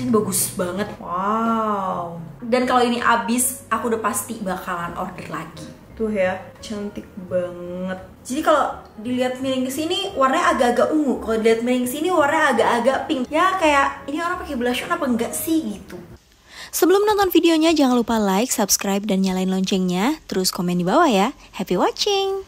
asli bagus banget. Wow. Dan kalau ini abis aku udah pasti bakalan order lagi. Tuh ya cantik banget. Jadi kalau dilihat miring ke sini warnanya agak-agak ungu. Kalau dilihat miring ke sini warnanya agak-agak pink. Ya kayak ini orang pakai blush on apa enggak sih gitu. Sebelum nonton videonya jangan lupa like, subscribe, dan nyalain loncengnya. Terus komen di bawah ya. Happy watching!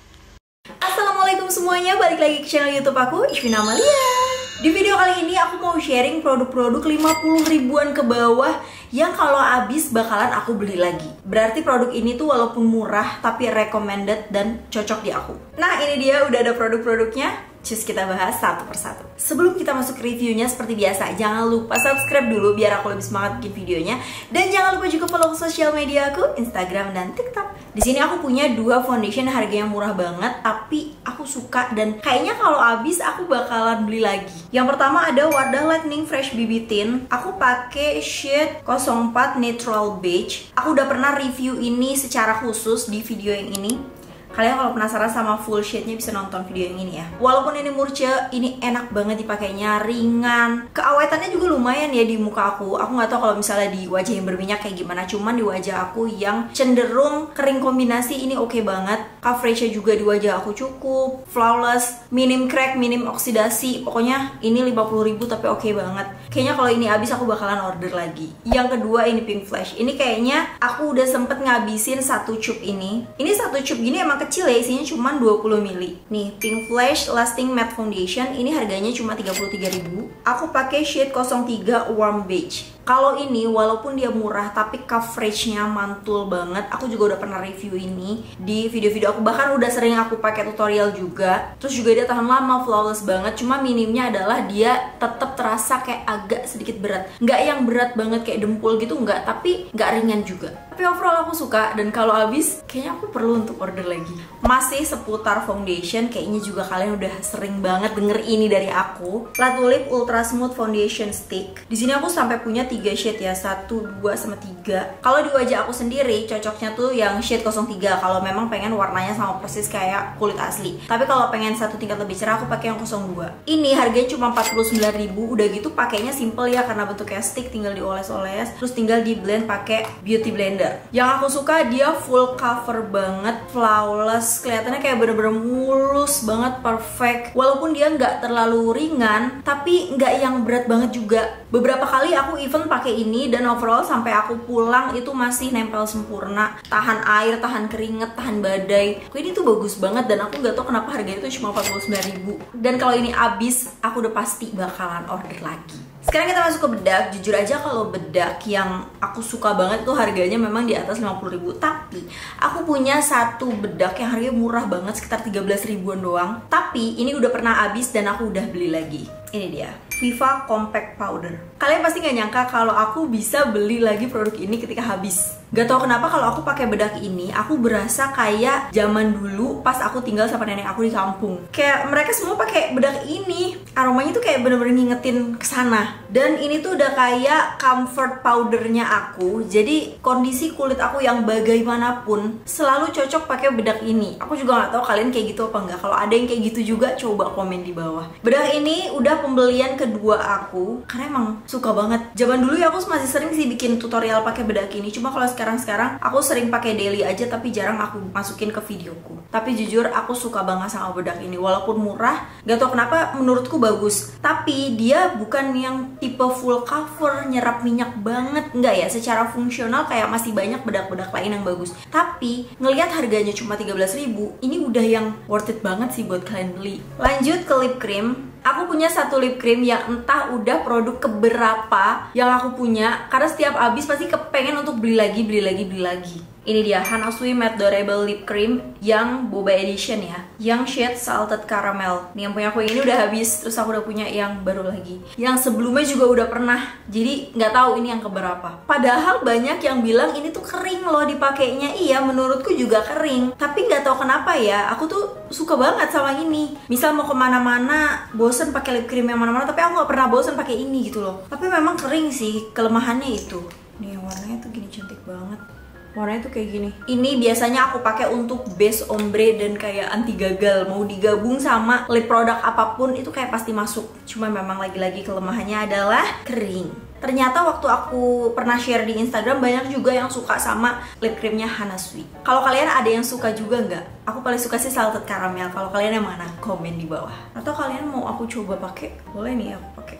Assalamualaikum semuanya, balik lagi ke channel youtube aku, Ishwina Amalia Di video kali ini aku mau sharing produk-produk 50 ribuan ke bawah yang kalau habis bakalan aku beli lagi. Berarti produk ini tuh walaupun murah tapi recommended dan cocok di aku. Nah ini dia udah ada produk-produknya Cus kita bahas satu persatu. Sebelum kita masuk ke reviewnya seperti biasa, jangan lupa subscribe dulu biar aku lebih semangat bikin videonya. Dan jangan lupa juga follow sosial media aku, Instagram dan TikTok. Di sini aku punya dua foundation harganya murah banget, tapi aku suka dan kayaknya kalau habis aku bakalan beli lagi. Yang pertama ada Wardah Lightning Fresh BB Tint. Aku pakai shade 04 Neutral Beige. Aku udah pernah review ini secara khusus di video yang ini Kalian kalau penasaran sama full shade-nya bisa nonton video yang ini ya. Walaupun ini murce, ini enak banget dipakainya, ringan. Keawetannya juga lumayan ya di muka aku. Aku nggak tahu kalau misalnya di wajah yang berminyak kayak gimana. Cuman di wajah aku yang cenderung kering kombinasi ini oke okay banget. Coverage-nya juga di wajah aku cukup, flawless, minim crack, minim oksidasi. Pokoknya ini 50 ribu tapi oke okay banget. Kayaknya kalau ini habis aku bakalan order lagi. Yang kedua ini Pink Flash. Ini kayaknya aku udah sempet ngabisin satu cup ini. Ini satu cup gini emang kecil ya isinya cuma 20 ml nih Pink Flash Lasting Matte Foundation ini harganya cuma 33.000 aku pakai shade 03 Warm Beige kalau ini walaupun dia murah tapi coveragenya mantul banget. Aku juga udah pernah review ini di video-video aku bahkan udah sering aku pakai tutorial juga. Terus juga dia tahan lama, flawless banget. Cuma minimnya adalah dia tetap terasa kayak agak sedikit berat. Nggak yang berat banget kayak dempul gitu nggak, tapi nggak ringan juga. Tapi overall aku suka dan kalau habis kayaknya aku perlu untuk order lagi. Masih seputar foundation, kayaknya juga kalian udah sering banget denger ini dari aku. La Tulip Ultra Smooth Foundation Stick. Di sini aku sampai punya 3 shade ya 1, 2, sama 3 Kalau di wajah aku sendiri cocoknya tuh yang shade 03 Kalau memang pengen warnanya sama persis kayak kulit asli. Tapi kalau pengen satu tingkat lebih cerah aku pakai yang 02 Ini harganya cuma 49.000 Udah gitu pakainya simple ya karena bentuknya stick tinggal dioles-oles Terus tinggal di blend pakai beauty blender. Yang aku suka dia full cover banget Flawless. Kelihatannya kayak bener-bener mulus banget perfect. Walaupun dia nggak terlalu ringan Tapi nggak yang berat banget juga. Beberapa kali aku even pakai ini dan overall sampai aku pulang itu masih nempel sempurna. Tahan air tahan keringet tahan badai. Kok ini tuh bagus banget dan aku nggak tahu kenapa harganya itu cuma 49.000 dan kalau ini habis aku udah pasti bakalan order lagi. Sekarang kita masuk ke bedak. Jujur aja kalau bedak yang aku suka banget tuh harganya memang di atas 50 ribu. Tapi aku punya satu bedak yang harganya murah banget sekitar 13 ribuan doang. Tapi ini udah pernah habis dan aku udah beli lagi. Ini dia Viva Compact Powder. Kalian pasti nggak nyangka kalau aku bisa beli lagi produk ini ketika habis Gak tau kenapa kalau aku pakai bedak ini, aku berasa kayak zaman dulu pas aku tinggal sama nenek aku di kampung. Kayak mereka semua pakai bedak ini. Aromanya tuh kayak bener-bener ngingetin ke sana. Dan ini tuh udah kayak comfort powdernya aku. Jadi kondisi kulit aku yang bagaimanapun selalu cocok pakai bedak ini. Aku juga nggak tahu kalian kayak gitu apa enggak. Kalau ada yang kayak gitu juga coba komen di bawah. Bedak ini udah pembelian kedua aku karena emang suka banget. Zaman dulu ya aku masih sering sih bikin tutorial pakai bedak ini. Cuma kalau sekarang-sekarang aku sering pakai daily aja tapi jarang aku masukin ke videoku. Tapi jujur aku suka banget sama bedak ini walaupun murah, gak tau kenapa menurutku bagus. Tapi dia bukan yang tipe full cover nyerap minyak banget, enggak ya. Secara fungsional kayak masih banyak bedak-bedak lain yang bagus. Tapi ngelihat harganya cuma 13.000, ini udah yang worth it banget sih buat kalian beli. Lanjut ke lip cream. Aku punya satu lip cream yang entah udah produk keberapa yang aku punya. Karena setiap habis pasti kepengen untuk beli lagi, beli lagi, beli lagi ini dia Hana Sui Matte Durable Lip Cream yang boba edition ya. Yang shade salted caramel. Nih yang punya aku ini udah habis terus aku udah punya yang baru lagi. Yang sebelumnya juga udah pernah jadi nggak tahu ini yang keberapa. Padahal banyak yang bilang ini tuh kering loh dipakainya. Iya menurutku juga kering. Tapi nggak tahu kenapa ya aku tuh suka banget sama ini. Misal mau ke mana-mana bosen pakai lip cream yang mana-mana tapi aku nggak pernah bosen pakai ini gitu loh. Tapi memang kering sih kelemahannya itu. Nih warnanya tuh gini cantik banget warnanya tuh kayak gini ini biasanya aku pakai untuk base ombre dan kayak anti gagal mau digabung sama lip produk apa pun itu kayak pasti masuk cuma memang lagi-lagi kelemahannya adalah kering ternyata waktu aku pernah share di Instagram banyak juga yang suka sama lip creamnya Hana Sweet. Kalau kalian ada yang suka juga nggak? Aku paling suka sih salted caramel. Kalau kalian yang mana? Komen di bawah. Atau kalian mau aku coba pakai? Boleh nih aku pakai.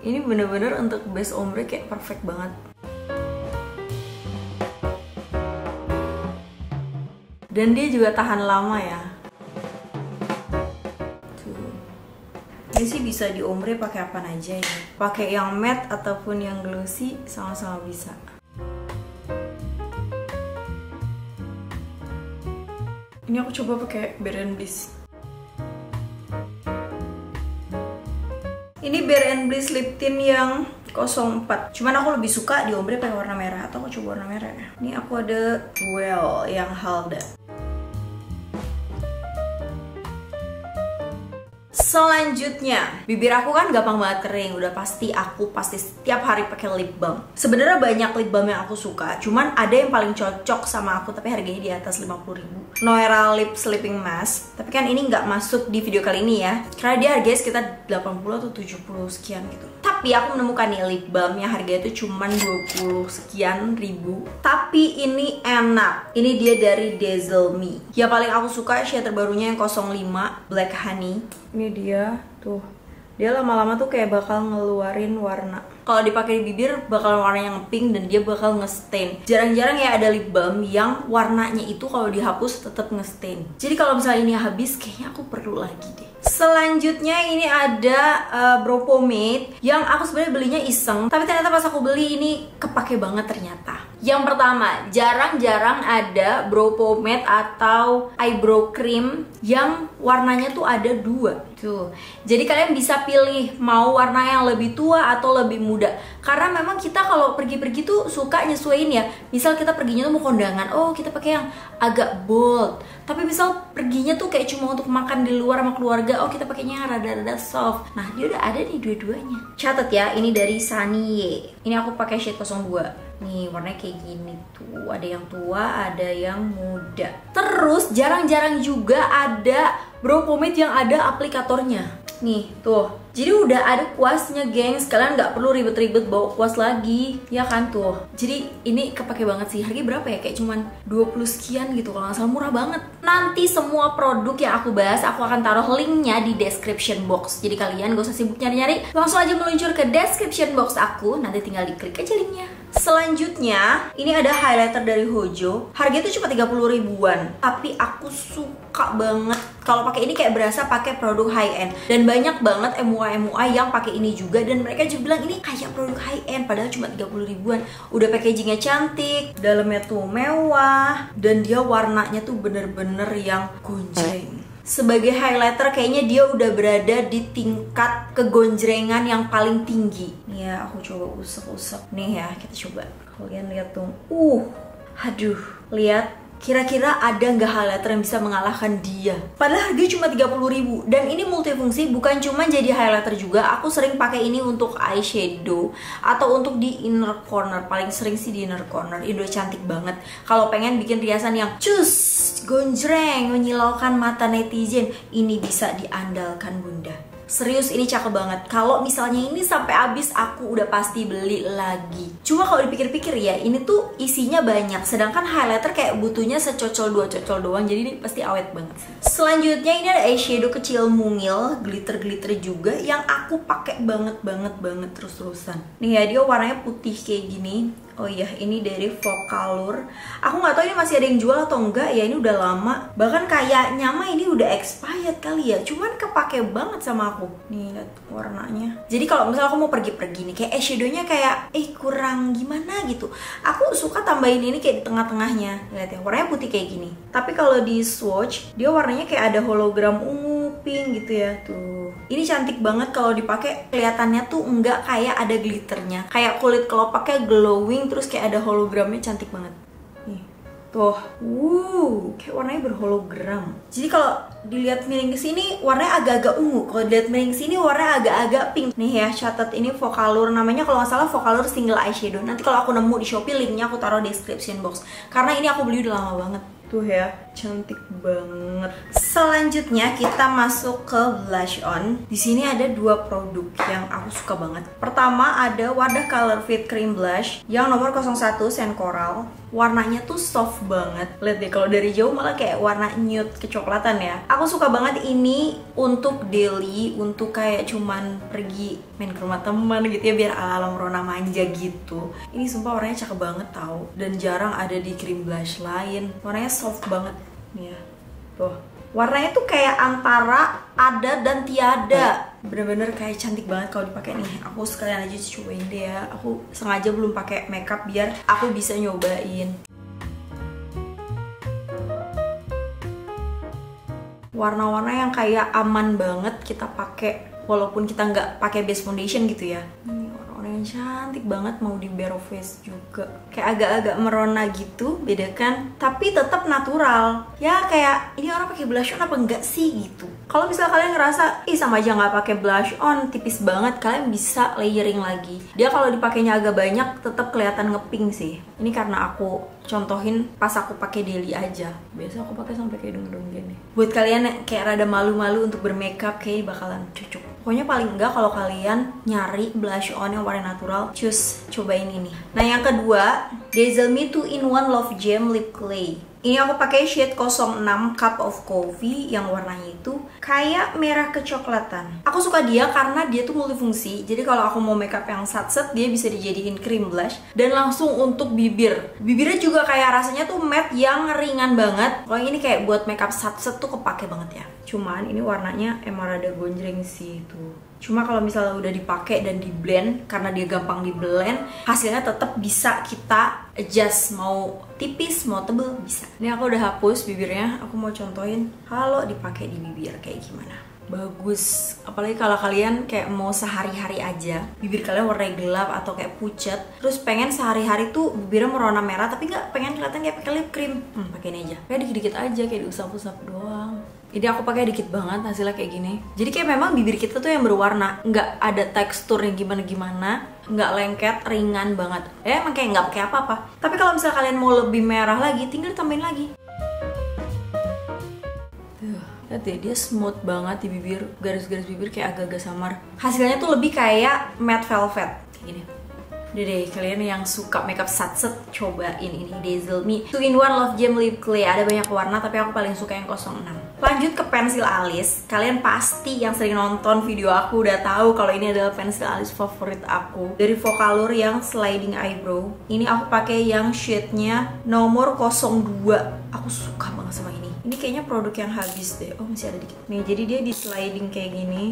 Ini bener-bener untuk base ombre kayak perfect banget. Dan dia juga tahan lama ya. Tuh. Ini sih bisa di ombre pakai apa aja ya. Pakai yang matte ataupun yang glossy sama-sama bisa. Ini aku coba pakai Bare Bliss. Ini Bare Bliss lip tint yang 04 Cuman aku lebih suka di ombre pakai warna merah Atau aku coba warna merah ya Ini aku ada Well yang Halda Selanjutnya, bibir aku kan gampang banget kering. Udah pasti aku pasti setiap hari pakai lip balm. Sebenarnya banyak lip balm yang aku suka, cuman ada yang paling cocok sama aku tapi harganya di atas 50 ribu. Noera Lip Sleeping Mask. Tapi kan ini nggak masuk di video kali ini ya. Karena dia harganya sekitar 80 atau 70 sekian gitu. Tapi aku menemukan nih lip balm yang harganya itu cuman 20 sekian ribu. Tapi ini enak. Ini dia dari Dazzle Me. Ya paling aku suka shade terbarunya yang 05 Black Honey ini dia tuh dia lama-lama tuh kayak bakal ngeluarin warna kalau dipakai di bibir bakal warna yang pink dan dia bakal ngestain jarang-jarang ya ada lip balm yang warnanya itu kalau dihapus tetap ngestain jadi kalau misalnya ini habis kayaknya aku perlu lagi deh Selanjutnya ini ada uh, brow pomade yang aku sebenarnya belinya iseng, tapi ternyata pas aku beli ini kepake banget ternyata. Yang pertama, jarang-jarang ada brow pomade atau eyebrow cream yang warnanya tuh ada dua. Tuh. Jadi kalian bisa pilih mau warna yang lebih tua atau lebih muda. Karena memang kita kalau pergi-pergi tuh suka nyesuaiin ya. Misal kita perginya tuh mau kondangan, oh kita pakai yang agak bold. Tapi misal perginya tuh kayak cuma untuk makan di luar sama keluarga, oh kita pakainya rada-rada soft. Nah, dia udah ada nih dua-duanya. Catat ya, ini dari Sunny Ini aku pakai shade 02 nih warnanya kayak gini tuh. Ada yang tua ada yang muda. Terus jarang-jarang juga ada brow pomade yang ada aplikatornya nih tuh. Jadi udah ada kuasnya gengs kalian nggak perlu ribet-ribet bawa kuas lagi ya kan tuh. Jadi ini kepake banget sih. Harganya berapa ya? Kayak cuman 20 sekian gitu kalau nggak salah. Murah banget. Nanti semua produk yang aku bahas aku akan taruh linknya di description box. Jadi kalian gak usah sibuk nyari-nyari. Langsung aja meluncur ke description box aku. Nanti tinggal diklik aja linknya. Selanjutnya, ini ada highlighter dari Hojo. Harganya itu cuma 30 ribuan, tapi aku suka banget kalau pakai ini kayak berasa pakai produk high end dan banyak banget MUA MUA yang pakai ini juga dan mereka juga bilang ini kayak produk high end padahal cuma 30 ribuan. Udah packagingnya cantik, dalamnya tuh mewah dan dia warnanya tuh bener-bener yang gonjreng sebagai highlighter kayaknya dia udah berada di tingkat kegonjrengan yang paling tinggi. Nih ya, aku coba usap-usap. Nih ya, kita coba. Kalian lihat tuh. Uh, aduh, lihat Kira-kira ada nggak highlighter yang bisa mengalahkan dia? Padahal harganya cuma 30 ribu. Dan ini multifungsi, bukan cuma jadi highlighter juga. Aku sering pakai ini untuk eyeshadow Atau untuk di inner corner. Paling sering sih di inner corner. Ini udah cantik banget. Kalau pengen bikin riasan yang cus, gonjreng, menyilaukan mata netizen Ini bisa diandalkan bunda Serius ini cakep banget. Kalau misalnya ini sampai habis aku udah pasti beli lagi. Cuma kalau dipikir-pikir ya, ini tuh isinya banyak. Sedangkan highlighter kayak butuhnya secocol dua cocol doang. Jadi ini pasti awet banget. Selanjutnya ini ada eyeshadow kecil mungil, glitter-glitter juga yang aku pakai banget banget banget terus-terusan. Nih ya, dia warnanya putih kayak gini Oh iya, ini dari Vocalur. Aku nggak tahu ini masih ada yang jual atau enggak ya. Ini udah lama. Bahkan kayaknya mah ini udah expired kali ya. Cuman kepake banget sama aku. Nih lihat warnanya. Jadi kalau misalnya aku mau pergi-pergi nih, kayak eyeshadownya kayak eh kurang gimana gitu. Aku suka tambahin ini kayak di tengah-tengahnya. Lihat ya, warnanya putih kayak gini. Tapi kalau di swatch, dia warnanya kayak ada hologram ungu, pink gitu ya. Tuh. Ini cantik banget kalau dipakai. Kelihatannya tuh enggak kayak ada glitternya. Kayak kulit kelopaknya glowing terus kayak ada hologramnya cantik banget. Nih. Tuh. Wuh kayak warnanya berhologram. Jadi kalau dilihat miring sini warnanya agak-agak ungu. Kalau dilihat miring sini warnanya agak-agak pink. Nih ya catat ini Vocalur namanya kalau nggak salah Vocalur single eyeshadow. Nanti kalau aku nemu di Shopee linknya aku taruh di description box. Karena ini aku beli udah lama banget Tuh ya, cantik banget. Selanjutnya kita masuk ke blush on. Di sini ada dua produk yang aku suka banget. Pertama ada Wadah Color Fit Cream Blush yang nomor 01 Sand Coral. Warnanya tuh soft banget. Lihat deh kalau dari jauh malah kayak warna nude kecoklatan ya. Aku suka banget ini untuk daily, untuk kayak cuman pergi main ke rumah teman gitu ya biar ala-ala merona manja gitu. Ini sumpah warnanya cakep banget tau dan jarang ada di cream blush lain. Warnanya soft banget nih ya. Tuh. Warnanya tuh kayak antara ada dan tiada. Bener-bener kayak cantik banget kalau dipakai nih. Aku sekalian aja cobain deh ya. Aku sengaja belum pakai makeup biar aku bisa nyobain. Warna-warna yang kayak aman banget kita pakai walaupun kita nggak pakai base foundation gitu ya. Warna-warna cantik banget mau di bare face juga. Kayak agak-agak merona gitu, beda kan? Tapi tetap natural. Ya kayak ini orang pakai blush on apa enggak sih gitu. Kalau misalnya kalian ngerasa, ih sama aja nggak pakai blush on, tipis banget, kalian bisa layering lagi. Dia kalau dipakainya agak banyak, tetap kelihatan ngeping sih. Ini karena aku contohin pas aku pakai daily aja. Biasa aku pakai sampai kayak dong-dong gini. Buat kalian kayak rada malu-malu untuk bermakeup, kayak bakalan cocok. Pokoknya paling enggak kalau kalian nyari blush on yang warna natural, cus cobain ini. Nah yang kedua, Dazzle Me 2 in 1 Love Jam Lip Clay. Ini aku pakai shade 06 Cup of Coffee yang warnanya itu kayak merah kecoklatan. Aku suka dia karena dia tuh multifungsi. Jadi kalau aku mau makeup yang sat-set, dia bisa dijadiin cream blush dan langsung untuk bibir. Bibirnya juga kayak rasanya tuh matte yang ringan banget. Kalau ini kayak buat makeup sat-set tuh kepake banget ya. Cuman ini warnanya emang rada gonjreng sih tuh. Cuma kalau misalnya udah dipakai dan di blend karena dia gampang di blend, hasilnya tetap bisa kita adjust. Mau tipis mau tebel bisa. Ini aku udah hapus bibirnya, aku mau contohin kalau dipakai di bibir kayak gimana. Bagus, apalagi kalau kalian kayak mau sehari-hari aja Bibir kalian warna gelap atau kayak pucat Terus pengen sehari-hari tuh bibirnya merona merah Tapi nggak pengen kelihatan kayak pakai lip cream. Hmm, pakai ini aja. Kayak dikit-dikit aja, kayak diusap-usap doang jadi aku pakai dikit banget hasilnya kayak gini. Jadi kayak memang bibir kita tuh yang berwarna, nggak ada tekstur yang gimana-gimana, nggak lengket, ringan banget. Eh emang kayak nggak pakai apa-apa. Tapi kalau misalnya kalian mau lebih merah lagi, tinggal tambahin lagi. Tuh, lihat deh dia smooth banget di bibir, garis-garis bibir kayak agak-agak samar. Hasilnya tuh lebih kayak matte velvet, kayak gini. Udah deh, kalian yang suka makeup satset, cobain ini Dazzle Me 2 in 1 Love Gem Lip Clay Ada banyak warna, tapi aku paling suka yang 06 Lanjut ke pensil alis. Kalian pasti yang sering nonton video aku udah tahu kalau ini adalah pensil alis favorit aku. Dari Vocalour yang sliding eyebrow. Ini aku pakai yang shade-nya nomor 02 Aku suka banget sama ini Ini kayaknya produk yang habis deh Oh masih ada dikit Nih, jadi dia di sliding kayak gini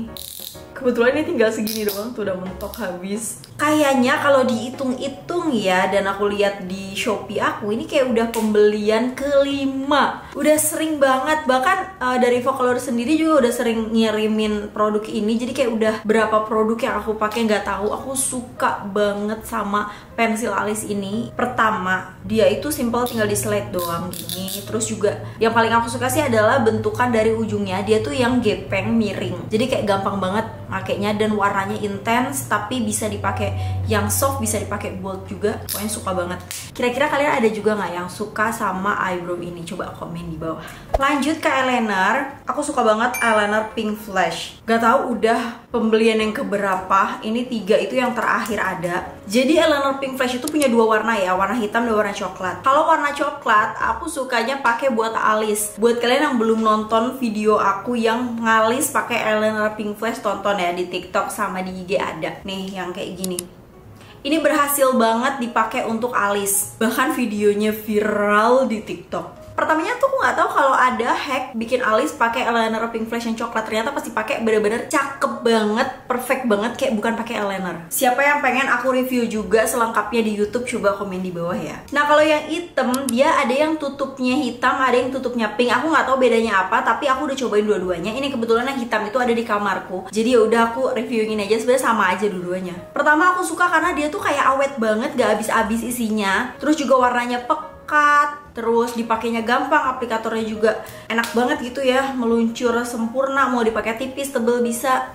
Kebetulan ini tinggal segini doang tuh udah mentok habis. Kayaknya kalau dihitung-hitung ya dan aku lihat di Shopee aku ini kayak udah pembelian kelima. Udah sering banget bahkan uh, dari Vocalour sendiri juga udah sering ngirimin produk ini. Jadi kayak udah berapa produk yang aku pakai nggak tahu. Aku suka banget sama pensil alis ini. Pertama, dia itu simple tinggal di slide doang gini. Terus juga yang paling aku suka sih adalah bentukan dari ujungnya. Dia tuh yang gepeng miring. Jadi kayak gampang banget makainya dan warnanya intens tapi bisa dipakai yang soft bisa dipakai bold juga. Pokoknya suka banget. Kira-kira kalian ada juga nggak yang suka sama eyebrow ini? Coba komen di bawah. Lanjut ke eyeliner. Aku suka banget eyeliner pink flash. Gak tahu udah pembelian yang keberapa ini tiga itu yang terakhir ada. Jadi eyeliner pink flash itu punya dua warna ya warna hitam dan warna coklat. Kalau warna coklat aku sukanya pakai buat alis. Buat kalian yang belum nonton video aku yang ngalis pakai eyeliner pink flash tonton ya di TikTok sama di IG ada. Nih yang kayak gini. Ini berhasil banget dipakai untuk alis. Bahkan videonya viral di TikTok pertamanya tuh aku nggak tahu kalau ada hack bikin alis pakai eyeliner pink flash yang coklat. Ternyata pasti pakai bener-bener cakep banget perfect banget kayak bukan pakai eyeliner. Siapa yang pengen aku review juga selengkapnya di YouTube coba komen di bawah ya. Nah kalau yang hitam dia ada yang tutupnya hitam ada yang tutupnya pink. Aku nggak tahu bedanya apa tapi aku udah cobain dua-duanya. Ini kebetulan yang hitam itu ada di kamarku. Jadi ya udah aku reviewin aja sebenarnya sama aja dua-duanya. Pertama aku suka karena dia tuh kayak awet banget gak habis-habis isinya. Terus juga warnanya pekat terus dipakainya gampang aplikatornya juga enak banget gitu ya. Meluncur sempurna mau dipakai tipis tebel bisa.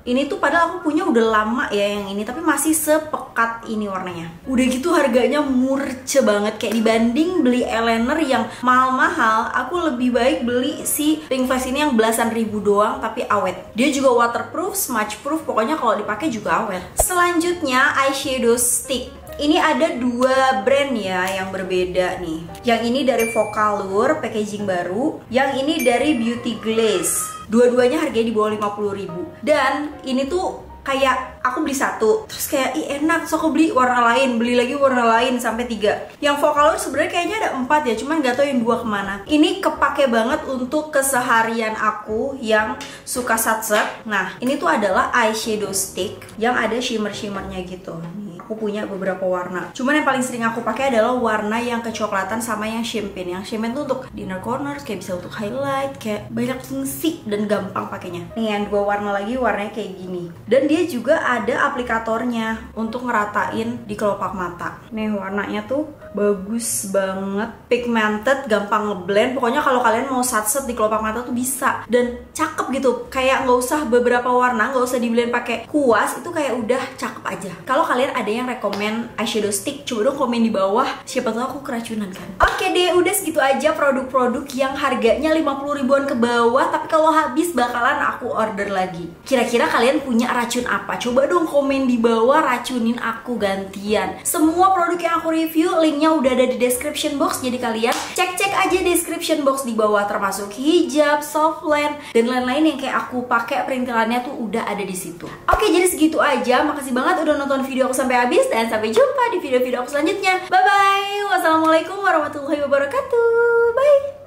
Ini tuh padahal aku punya udah lama ya yang ini tapi masih sepekat ini warnanya. Udah gitu harganya murce banget. Kayak dibanding beli eyeliner yang mahal-mahal aku lebih baik beli si Pink Flash ini yang belasan ribu doang tapi awet. Dia juga waterproof smudge proof pokoknya kalau dipakai juga awet. Selanjutnya eyeshadow stick ini ada dua brand ya yang berbeda nih. Yang ini dari Vocalour, packaging baru. Yang ini dari Beauty Glaze. Dua-duanya harganya di bawah 50 ribu. Dan ini tuh kayak aku beli satu. Terus kayak ih enak. So aku beli warna lain beli lagi warna lain sampai tiga. Yang Vocaloid sebenarnya kayaknya ada empat ya cuman gak tau yang dua ke mana. Ini kepake banget untuk keseharian aku yang suka satset nah ini tuh adalah eyeshadow stick yang ada shimmer shimmernya gitu. Nih aku punya beberapa warna. Cuman yang paling sering aku pakai adalah warna yang kecoklatan sama yang champagne. Yang champagne tuh untuk dinner corner kayak bisa untuk highlight kayak banyak fungsi dan gampang pakainya. Nih yang dua warna lagi warnanya kayak gini. Dan dia juga ada aplikatornya untuk ngeratain di kelopak mata. Nih warnanya tuh bagus banget, pigmented, gampang ngeblend. Pokoknya kalau kalian mau satset di kelopak mata tuh bisa dan cakep gitu. Kayak nggak usah beberapa warna, nggak usah diblend pakai kuas, itu kayak udah cakep aja. Kalau kalian ada yang rekomend eyeshadow stick, coba dong komen di bawah. Siapa tahu aku keracunan kan. Oke deh, udah segitu aja produk-produk yang harganya 50 ribuan ke bawah, tapi kalau habis bakalan aku order lagi. Kira-kira kalian punya racun apa? Coba dong komen di bawah racunin aku gantian. Semua produk yang aku review linknya udah ada di description box jadi kalian cek-cek aja description box di bawah termasuk hijab, soft lens dan lain-lain yang kayak aku pakai perintilannya tuh udah ada di situ. Oke, jadi segitu aja. Makasih banget udah nonton video aku sampai habis dan sampai jumpa di video-video aku selanjutnya. Bye bye. Wassalamualaikum warahmatullahi wabarakatuh.